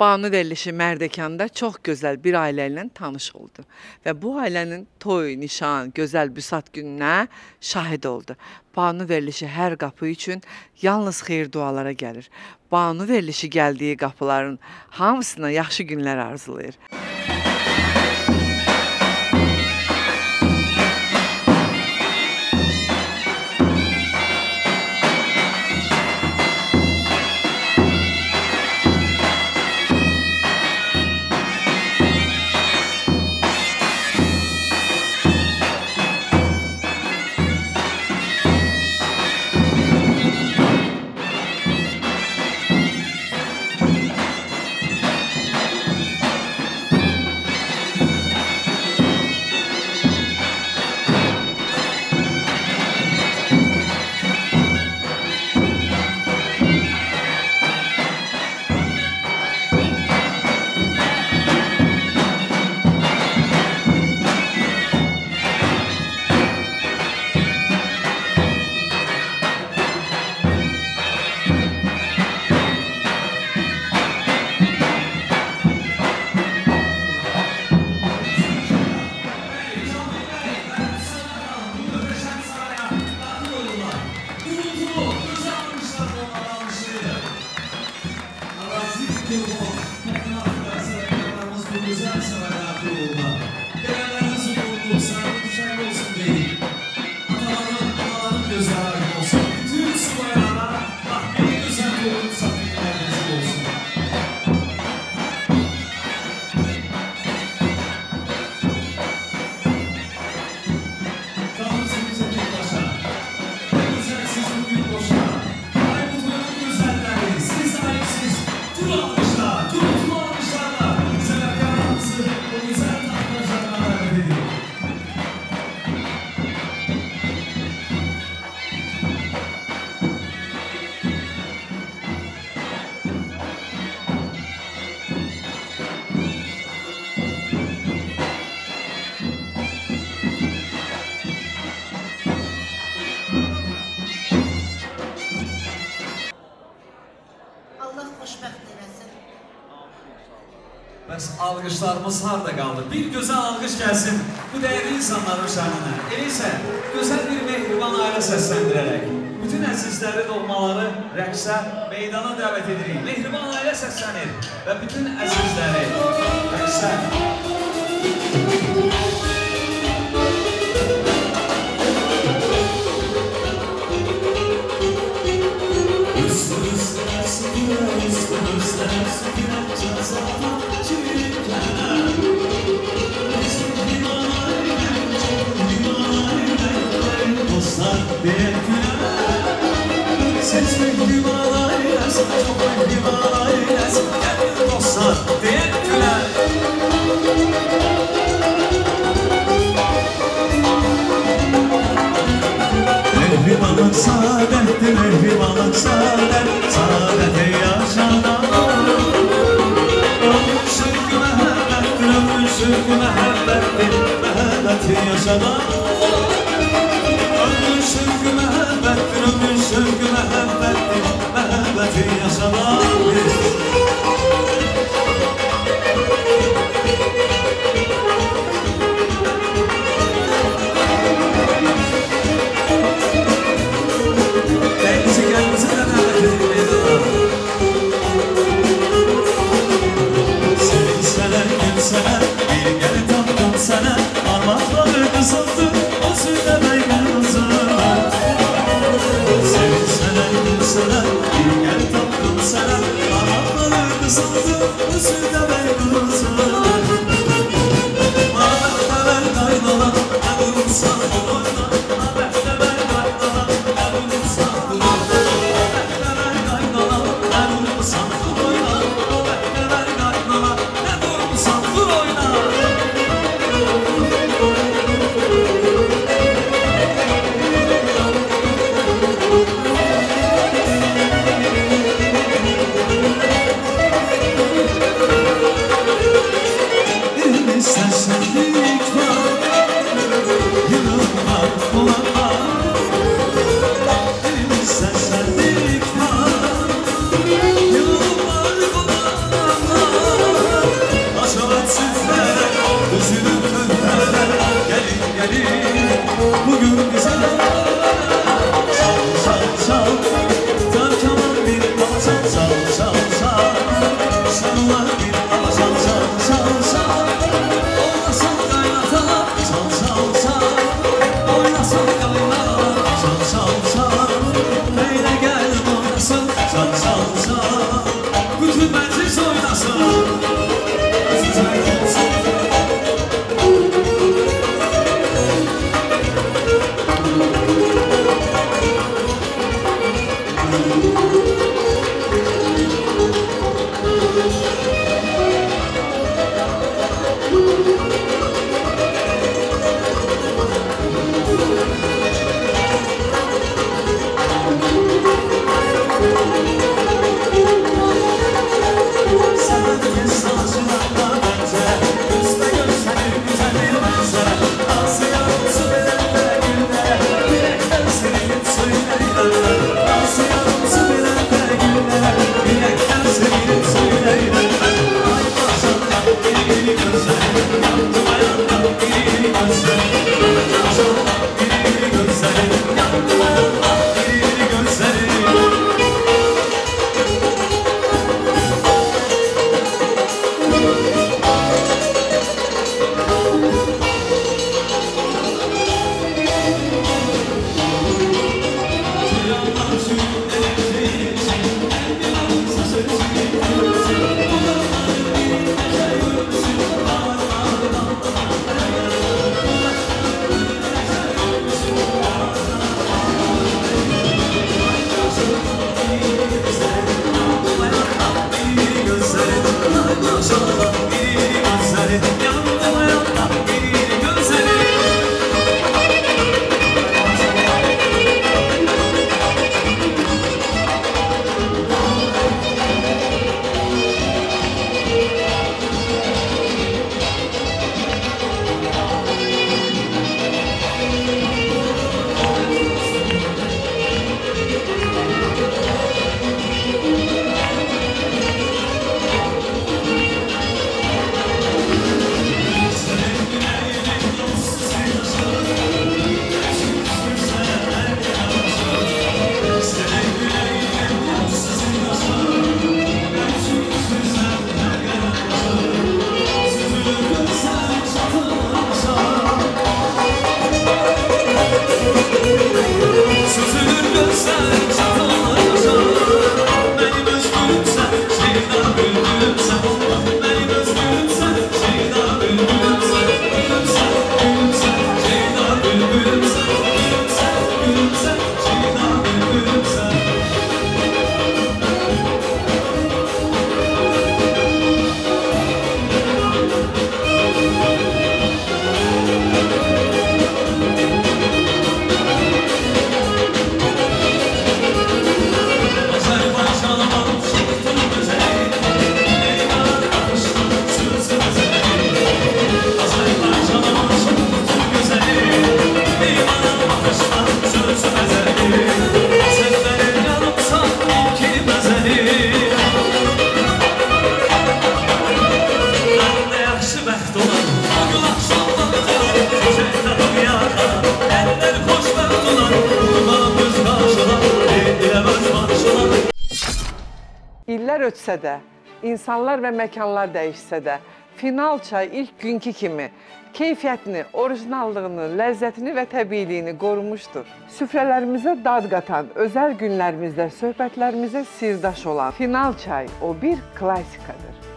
Banu verilişi Mərdəkanda çox gözəl bir ailə ilə tanış oldu və bu ailənin toy, nişan, gözəl büsat gününə şahid oldu. Banu verilişi hər qapı üçün yalnız xeyir dualara gəlir. Banu verilişi gəldiyi qapıların hamısına yaxşı günlər arzulayır. Thank you. Bəs alqışlarımız harda qaldı? Bir gözəl alqış gəlsin bu dəyərli insanların şanına. Elə isə gözəl bir mehriban ailə səsləndirərək bütün əzizləri, doğmaları rəqsə meydana dəvət edirik. Mehriban ailə səslənir və bütün əzizləri rəqsə Deus. Yaşanan Ömür şirkü mehabbettir, ömür şirkü mehabbettir Mehabbeti yaşanan Kendisi someone illər ötsə də, insanlar və məkanlar dəyişsə də, final çay ilk günkü kimi keyfiyyətini, orijinallığını, ləzzətini və təbiiliyini qorumuşdur. Süfrələrimizə dad qatan, özəl günlərimizdə söhbətlərimizə sirdaş olan final çay o bir klassikadır.